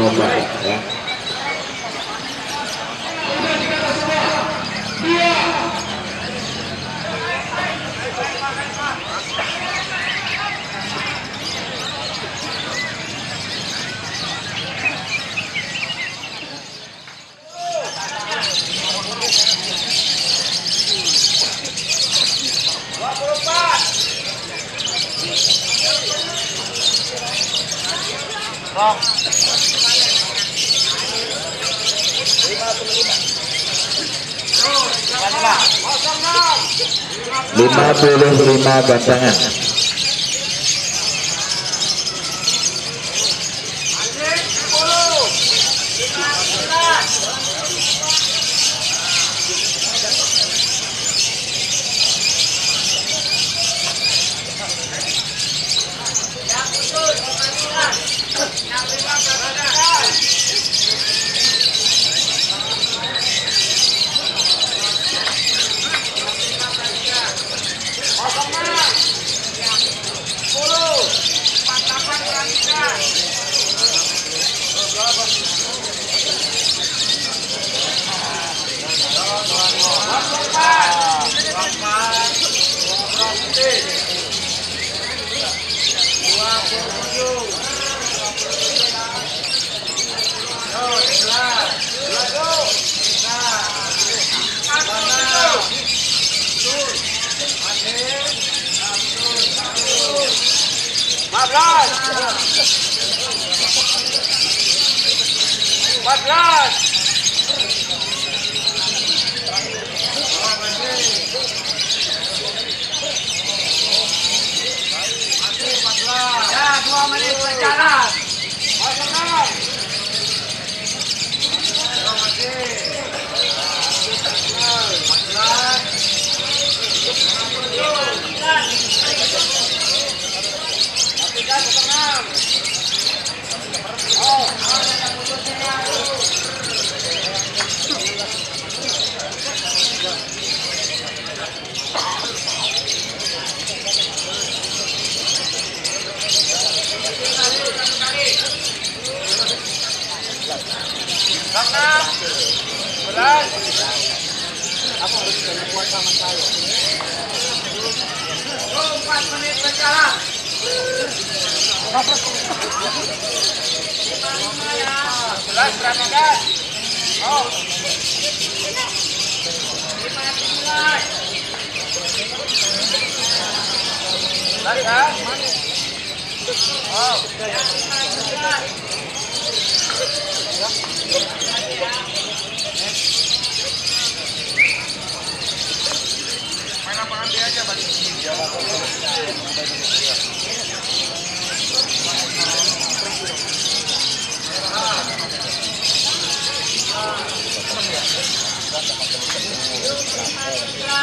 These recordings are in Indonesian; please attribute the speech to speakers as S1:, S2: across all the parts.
S1: 20 menit sebelum lomba ya. Lima puluh lima gantangan
S2: Ya, dua menit berjalan. Empat Belas berapa kan? Oh. Lima dimulai. Lari kan? Oh. Main lapangan dia aja balik.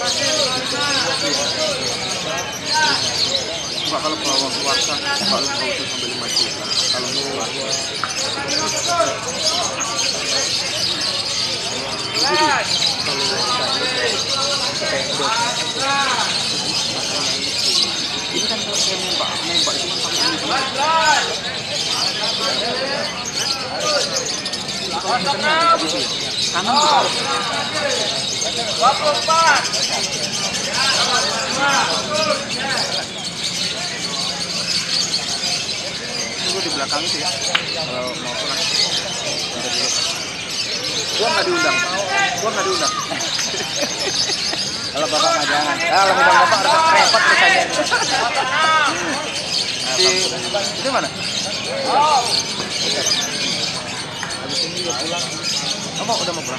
S3: Coba kalau bawa puasa, kalau itu sampai lima juta. Kalau
S2: Belas.
S3: ini kan kalau saya nembak, nembak itu kan pakai ini. Kanan Tunggu di belakang itu ya. Kalau mau pulang. Bentar dulu. Gua nggak diundang. Gua nggak diundang. Kalau bapak nggak jangan. Kalau ngundang bapak harus repot rasanya. Si itu mana?
S2: Oh.
S3: Habis ini udah pulang. Kamu udah mau pulang?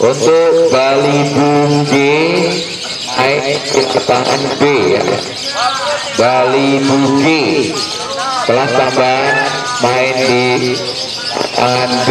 S1: Untuk Bali Bung naik ke tangan B ya. Bali Bung J kelas tambahan main di tangan B.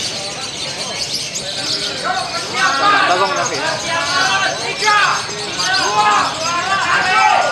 S3: cepat. Bagong tapi ya.
S2: Tiga, dua, satu.